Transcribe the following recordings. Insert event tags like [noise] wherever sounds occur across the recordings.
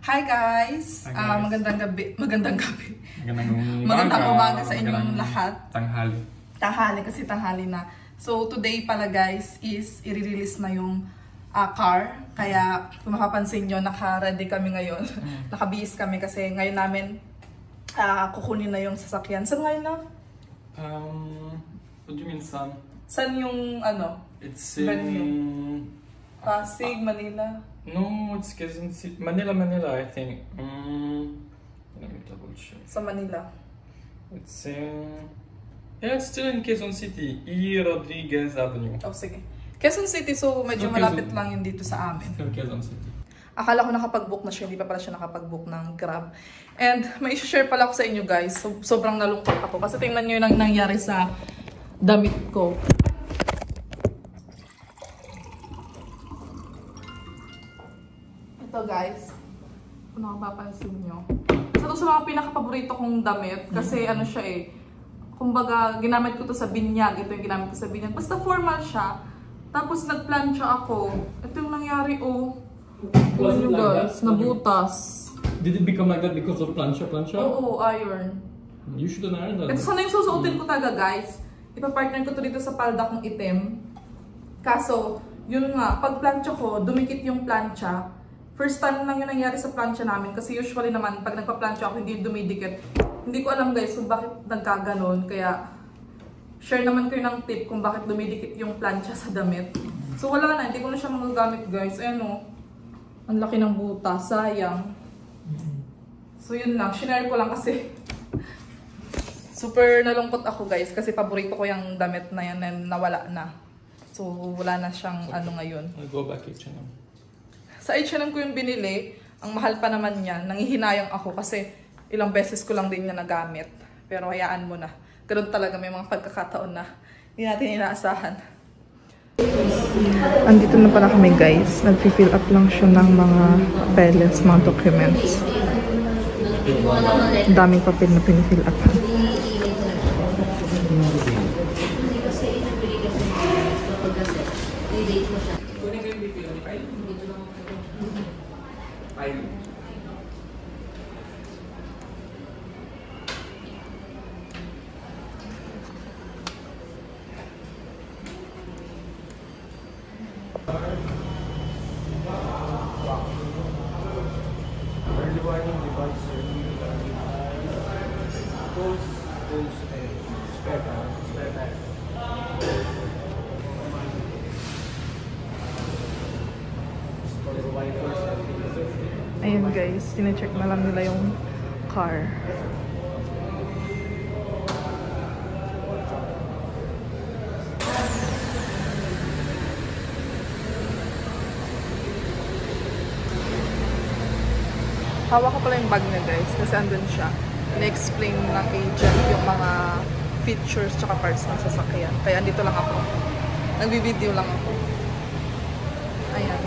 Hi guys! Hi, Ah, guys. magandang gabi. Magandang gabi. Magandang umaga. Magandang umaga sa inyong magandang lahat. Tanghali. Tanghali kasi tanghali na. So today pala guys is i-release na yung ah, car. Kaya kung mapapansin nyo, naka-ready kami ngayon. [laughs] Nakabihis kami kasi ngayon namin ah, kukunin na yung sasakyan. Saan ngayon na? Um, what do you mean, son? Saan yung ano? It's in... Pasig, Manila. No, it's Quezon City. Manila, Manila, I think. Um, let me double check. Sa Manila. It's in... Yeah, it's still in Quezon City. E. Rodriguez Avenue. Oh, sige. Quezon City, so medyo So, malapit Quezon. lang yun dito sa amin. Still Quezon City. Akala ko nakapag-book na siya, hindi pa pala siya nakapag-book ng Grab. And may share pala ako sa inyo guys. So, sobrang nalungkot ako. Kasi tingnan nyo yung nang- nangyari sa damit ko. Ito guys. Kung nakapapansin nyo. Isa to sa mga pinaka-paborito kong damit. Kasi ano siya eh. Kumbaga, ginamit ko to sa binyag. Ito yung ginamit ko sa binyag. Basta formal siya. Tapos nagplansya ako. Ito yung nangyari oh. Ano like guys, nabutas. Did it become like that because of plancha plancha? Oo, iron. You shouldn't iron that. Ito sana yung susuotin ko talaga guys. Ipapartner ko to dito sa palda kong itim. Kaso, yun nga, pag plancha ko, dumikit yung plancha. First time lang yun nangyari sa plancha namin. Kasi usually naman, pag nagpa-plancha ako, hindi dumidikit. Hindi ko alam guys kung bakit nagkaganon. Kaya, share naman kayo ng tip kung bakit dumidikit yung plancha sa damit. So wala na, hindi ko na siya magagamit guys. Ayan o. Ang laki ng buta, sayang. So yun lang, shinare ko lang kasi super nalungkot ako guys kasi paborito ko yung damit na yan na nawala na. So wala na siyang ano ngayon. I'll go back H&M. Sa H&M ko yung binili, ang mahal pa naman yan. Nangihinayang ako kasi ilang beses ko lang din niya nagamit. Pero hayaan mo na. Ganun talaga may mga pagkakataon na hindi natin inaasahan. Andito na pala kami guys. Nag-fill up lang siya ng mga papeles, mga documents. Daming papel na pinifill up. Warning device those uh, spare part, spare part. For the wipers and things. Ayun guys, tine-check na lang nila yung car. Hawak ko pala yung bag niya guys kasi andun siya. Na-explain ng agent yung mga features tsaka parts ng sasakyan. Kaya andito lang ako. Nagbi-video lang ako. Ayan.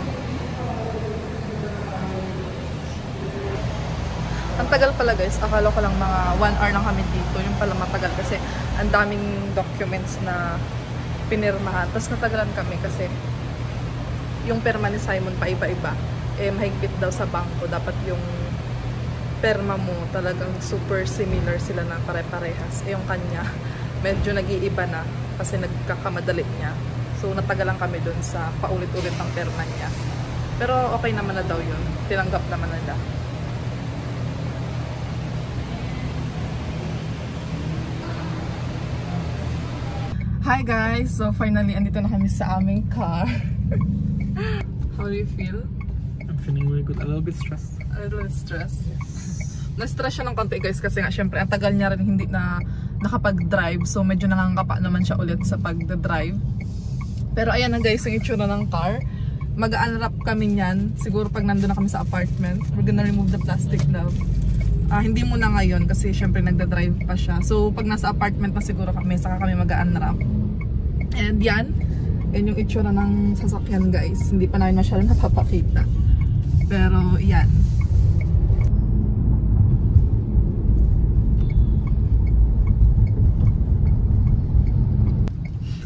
Ang tagal pala guys, akala ko lang mga 1 hour lang kami dito. Yung pala matagal kasi ang daming documents na pinirmahan. Tapos natagalan kami kasi yung perma ni Simon pa iba-iba. Eh, mahigpit daw sa bangko. Dapat yung perma mo talagang super similar sila na pare-parehas. Eh, yung kanya, medyo nag-iiba na kasi nagkakamadali niya. So, natagalan kami dun sa paulit-ulit ang perma niya. Pero okay naman na daw yun. Tinanggap naman nila. Hi guys! So finally, andito na kami sa aming car. [laughs] How do you feel? I'm feeling really good. A little bit stressed. A little stress. Na-stress siya ng konti guys kasi nga syempre ang tagal niya rin hindi na nakapag-drive. So medyo nakangkapa naman siya ulit sa pag-drive. Pero ayan na guys yung itsura ng car. Mag-unwrap kami niyan. Siguro pag nandun na kami sa apartment. We're gonna remove the plastic now. Ah, hindi muna ngayon kasi syempre nagda-drive pa siya. So pag nasa apartment na siguro kami, saka kami mag-unwrap. And yan, yan yung itsura ng sasakyan guys. Hindi pa namin masyadong [laughs] napapakita. Pero yan.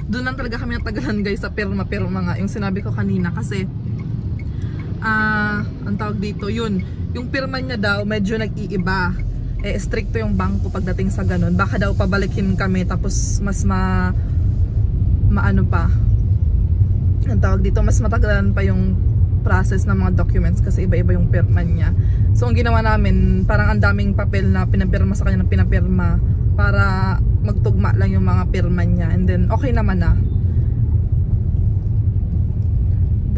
doon lang talaga kami natagalan guys sa pirma pirma nga yung sinabi ko kanina kasi ah ang tawag dito, yun, yung pirma niya daw medyo nag-iiba. Eh, stricto yung bangko pagdating sa ganun. Baka daw pabalikin kami tapos mas ma maano pa. Ang tawag dito, mas matagalan pa yung process ng mga documents kasi iba-iba yung pirma niya. So, ang ginawa namin, parang ang daming papel na pinapirma sa kanya ng pinapirma para magtugma lang yung mga pirma niya. And then, okay naman na.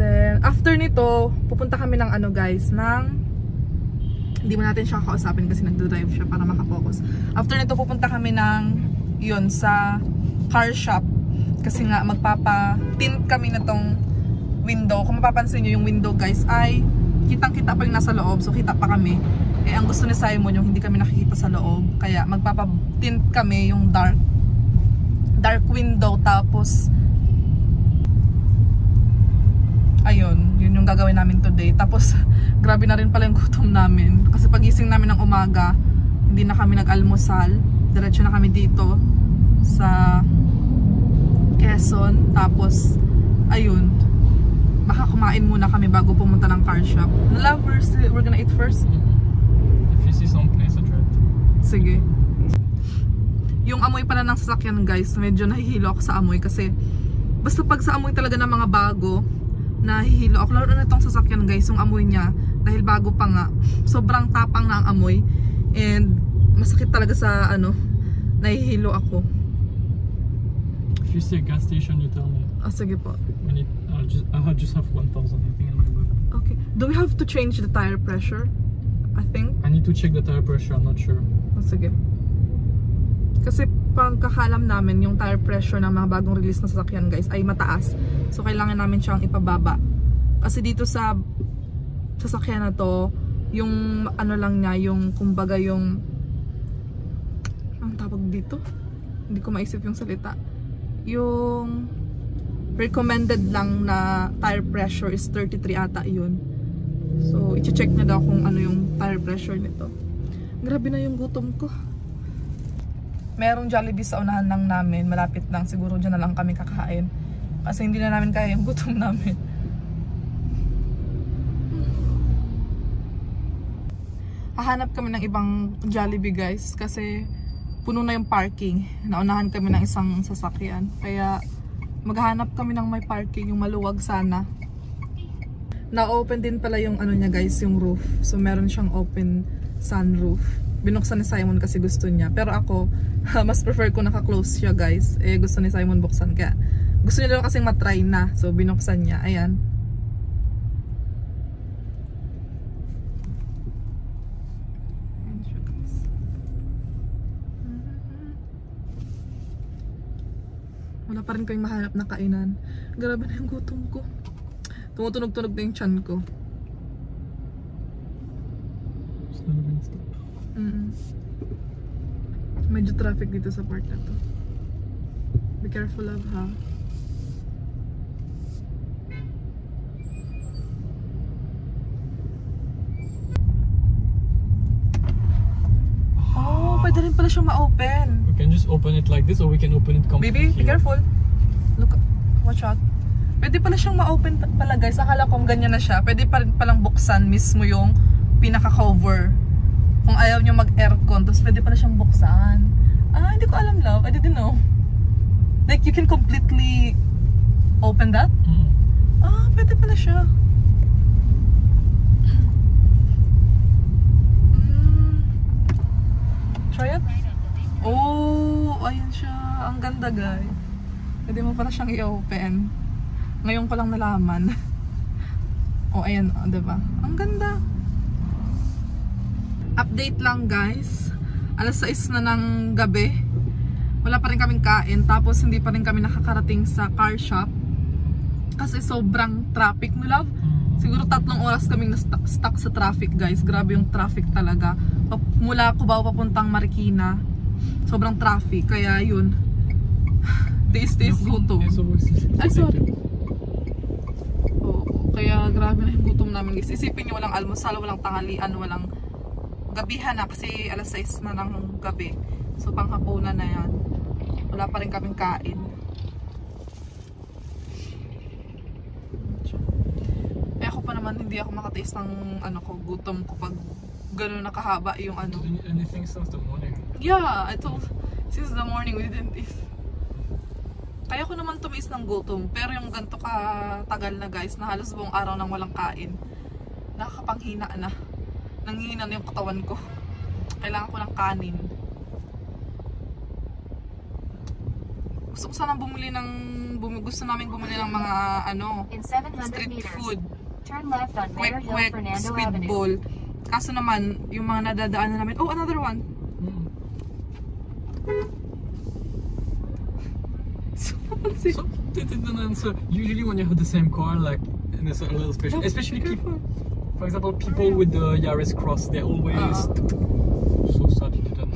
Then, after nito, pupunta kami ng ano guys, ng hindi mo natin siya kakausapin kasi nagdo-drive siya para makapokus. After nito, pupunta kami ng yun, sa car shop. Kasi nga, magpapa-tint kami na tong window. Kung mapapansin nyo yung window guys, ay kitang-kita pa yung nasa loob. So, kita pa kami. Eh, ang gusto ni Simon yung hindi kami nakikita sa loob. Kaya, magpapa-tint kami yung dark dark window. Tapos, ayun, yun yung gagawin namin today. Tapos, [laughs] grabe na rin pala yung gutom namin. Kasi pagising namin ng umaga, hindi na kami nag-almusal. Diretso na kami dito sa Quezon. Tapos, ayun, baka kumain muna kami bago pumunta ng car shop. Love, we're, gonna eat first. If you see some place, try. Sige. Yung amoy pala ng sasakyan guys, medyo nahihilo ako sa amoy kasi basta pag sa amoy talaga ng mga bago, nahihilo ako. Lalo na itong sasakyan guys, yung amoy niya, dahil bago pa nga, sobrang tapang na ang amoy. And masakit talaga sa ano, nahihilo ako. If you see a gas station, you tell me. Ah, sige po. I need. I'll just. I'll just have 1,000 I think in my bag. Okay. Do we have to change the tire pressure? I think. I need to check the tire pressure. I'm not sure. Oh, sige. Kasi pagkakalam namin yung tire pressure ng mga bagong release na sasakyan guys ay mataas. So kailangan namin siyang ipababa. Kasi dito sa sasakyan na to, yung ano lang niya, yung kumbaga yung ang tawag dito? Hindi ko maisip yung salita. Yung recommended lang na tire pressure is 33 ata yun. So, i-check na daw kung ano yung tire pressure nito. Grabe na yung gutom ko. Merong Jollibee sa unahan lang namin. Malapit lang. Siguro dyan na lang kami kakain. Kasi hindi na namin kaya yung gutom [laughs] namin. Hahanap kami ng ibang Jollibee guys. Kasi puno na yung parking. Naunahan kami ng isang sasakyan. Kaya maghahanap kami ng may parking. Yung maluwag sana. Na-open din pala yung ano niya guys, yung roof. So meron siyang open sunroof. Binuksan ni Simon kasi gusto niya. Pero ako, [laughs] mas prefer ko naka-close siya guys. Eh gusto ni Simon buksan kaya gusto niya daw kasing matry na. So binuksan niya. Ayan. Wala pa rin kayong mahanap na kainan. Grabe na yung gutom ko. Tumutunog-tunog na yung chan ko. It's not stop. Mm. Medyo traffic dito sa part na to. Be careful of ha. Oh, pwede rin pala siyang ma-open. We can just open it like this, or we can open it completely. Baby, be careful. Look, watch out. Pwede pala siyang ma-open pa- pala guys. Akala ko ganyan na siya. Pwede pa rin palang buksan mismo yung pinaka-cover. Kung ayaw nyo mag-aircon, tapos pwede pala siyang buksan. Ah, hindi ko alam love. I didn't know. Like, you can completely open that? Mm. Ah, pwede pala siya. Mm. Try it? Oh, ayan siya. Ang ganda guys. Pwede mo pala siyang i-open. Ngayon ko lang nalaman. [laughs] oh, ayan. Oh, diba? Ang ganda. Update lang guys. Alas 6 na ng gabi. Wala pa rin kaming kain. Tapos hindi pa rin kami nakakarating sa car shop. Kasi sobrang traffic no love. Mm. Siguro tatlong oras kaming na-stuck stuck sa traffic guys. Grabe yung traffic talaga. Mula Cubao papuntang Marikina. Sobrang traffic. Kaya yun. [sighs] Taste-taste gutom. It's always- Ay, sorry. Oo, kaya grabe na yung gutom namin guys. Isipin nyo walang almusal, walang tanghalian, walang gabihan na kasi alas 6 na ng gabi. So panghapunan na yan. Wala pa rin kaming kain. Eh ako pa naman hindi ako makataste ng ano ko, gutom ko pag gano'n nakahaba yung ano. Anything since the morning. Yeah, I told, since the morning we didn't eat. Kaya ko naman tumiis ng gutom, pero yung ganito ka tagal na guys, na halos buong araw nang walang kain, nakakapanghina na. Nanghihina na yung katawan ko. Kailangan ko ng kanin. Gusto ko sanang bumili ng, bumi, gusto namin bumili ng mga ano, In 700 street meters, food. turn left on Quick, Mayor Hill quick, Fernando Avenue. speedball. Kaso naman, yung mga nadadaanan namin, oh, another one. Mm. So. Usually, when you have the same car, like, and it's a little special, especially people, for example, people with the Yaris Cross, they're always so sad you [laughs] didn't.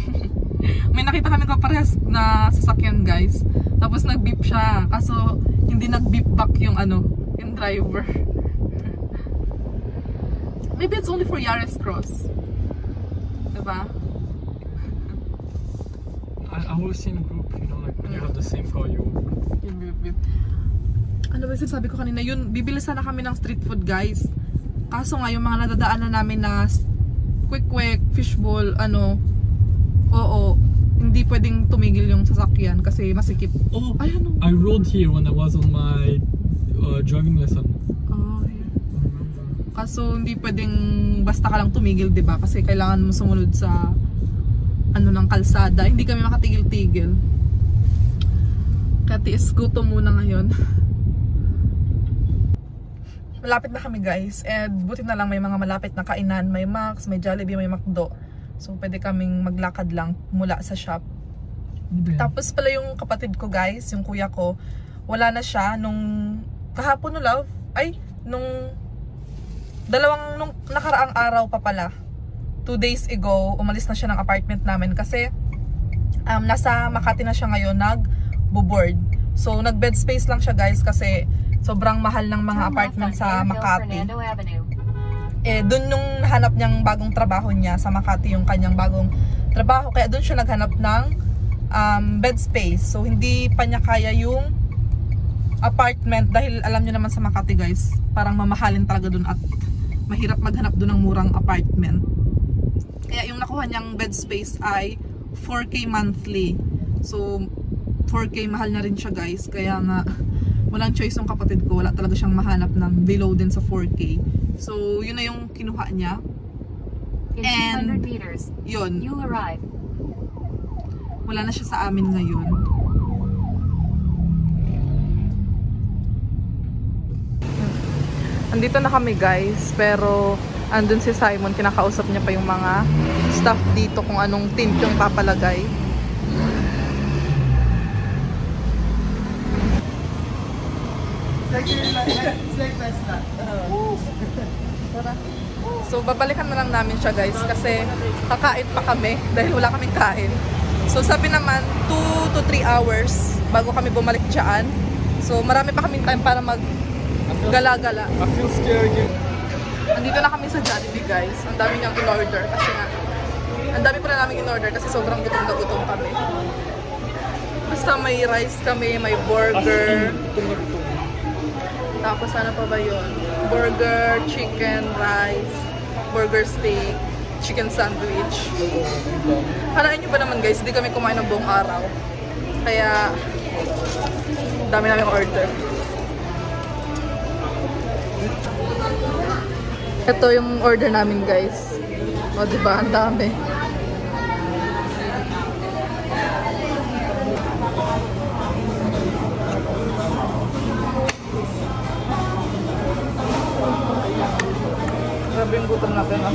May nakita kami ko parehas na sasakyan guys. Tapos nag-beep siya. Kaso hindi nag-beep back yung ano, yung driver. [laughs] Maybe it's only for Yaris Cross. Diba? I, I always see in a group, you know, like when you have the same car, you. Yung beep beep. Ano ba sabi ko kanina? Yun, bibili sana kami ng street food guys. Kaso nga yung mga nadadaanan namin na s- quick quick, fishbowl, ano, oo, hindi pwedeng tumigil yung sasakyan kasi masikip. Oh, Ay, ano? I rode here when I was on my uh, driving lesson. Yeah. Kaso hindi pwedeng basta ka lang tumigil, 'di ba? Kasi kailangan mo sumunod sa ano ng kalsada. Hindi kami makatigil-tigil. Kaya tiis gutom muna ngayon. [laughs] Malapit na kami guys. And buti na lang may mga malapit na kainan. May Max, may Jollibee, may McDo. So pwede kaming maglakad lang mula sa shop. Tapos pala yung kapatid ko guys, yung kuya ko, wala na siya nung kahapon no love. Ay, nung dalawang nung nakaraang araw pa pala. Two days ago, umalis na siya ng apartment namin kasi um, nasa Makati na siya ngayon nag-board. So nag-bed space lang siya guys kasi sobrang mahal ng mga apartment sa Makati. Eh doon yung nahanap niyang bagong trabaho niya sa Makati yung kanyang bagong trabaho. Kaya doon siya naghanap ng um, bed space. So hindi pa niya kaya yung apartment dahil alam niyo naman sa Makati guys parang mamahalin talaga doon at mahirap maghanap doon ng murang apartment. Kaya yung nakuha niyang bed space ay 4k monthly. So 4k mahal na rin siya guys. Kaya nga walang choice yung kapatid ko. Wala talaga siyang mahanap ng below din sa 4k so yun na yung kinuha niya. In And- 200 meters, yun. You'll arrive. wala na siya sa amin ngayon. Andito na kami guys, pero andun si Simon, kinakausap niya pa yung mga staff dito kung anong tint yung papalagay. [laughs] So babalikan na lang namin siya guys kasi kakain pa kami [laughs] dahil wala kaming kain. So sabi naman 2 to 3 hours bago kami bumalik dyan. So marami pa kaming time para mag gala-gala. I feel scared again. Andito na kami sa Jollibee guys. Ang dami niyang in-order kasi nga ang dami pa na namin in-order kasi sobrang gutom na gutom kami. Basta may rice kami, may burger. Tapos ano pa ba yun? Burger, chicken, rice, burger steak, chicken sandwich. Hanain nyo ba naman guys, hindi kami kumain ng buong araw. Kaya, dami namin order. Ito yung order namin guys. O diba, ang dami. putar na cena.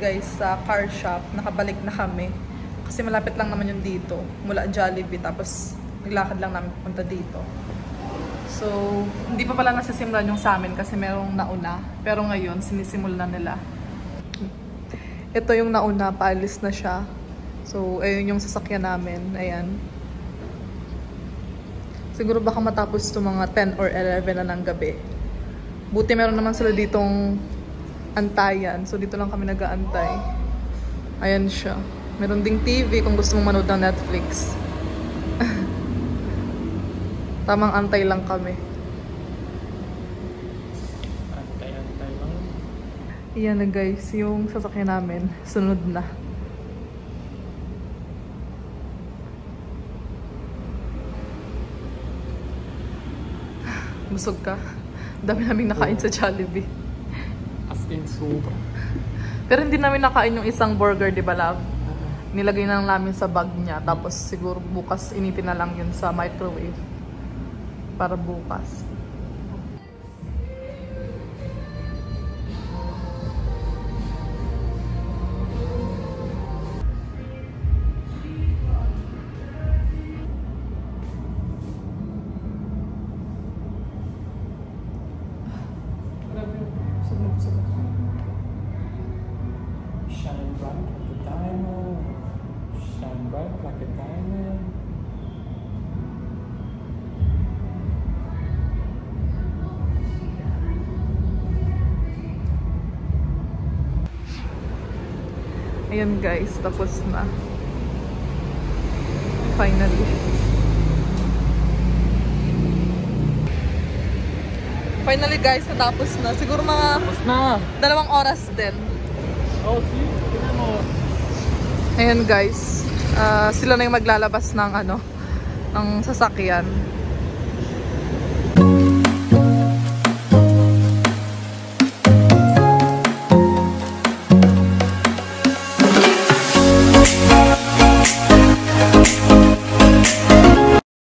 Guys sa car shop. Nakabalik na kami. Kasi malapit lang naman yung dito. Mula Jollibee. Tapos naglakad lang namin punta dito. So, hindi pa pala nasisimulan yung sa amin kasi merong nauna. Pero ngayon, sinisimulan na nila. Ito yung nauna, paalis na siya. So, ayun yung sasakyan namin. Ayan. Siguro baka matapos to mga 10 or 11 na ng gabi. Buti meron naman sila ditong antayan. So, dito lang kami nag-aantay. Ayan siya. Meron ding TV kung gusto mong manood ng Netflix. [laughs] Tamang antay lang kami. Antay-antay lang. Iyan na guys, yung sasakyan namin, sunod na. [sighs] Busog ka? Dami namin nakain sa Jollibee. In sobra. Pero hindi namin nakain yung isang burger, di ba love? Nilagay na lang namin sa bag niya. Tapos siguro bukas initin na lang yun sa microwave. Para bukas. Ayan guys, tapos na. Finally. Finally guys, natapos na. Siguro mga Tapos na! dalawang oras din. Oh, see? Ayan guys, ah, sila na yung maglalabas ng ano, ng sasakyan.